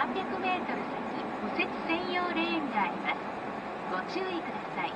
300メートル先右折専用レーンがあります。ご注意ください。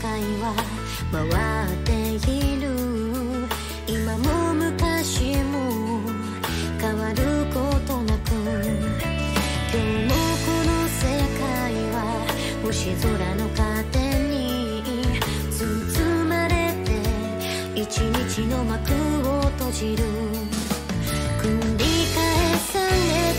界は回っている今も昔も変わることなく今日もこの世界は星空の糧に包まれて一日の幕を閉じる繰り返され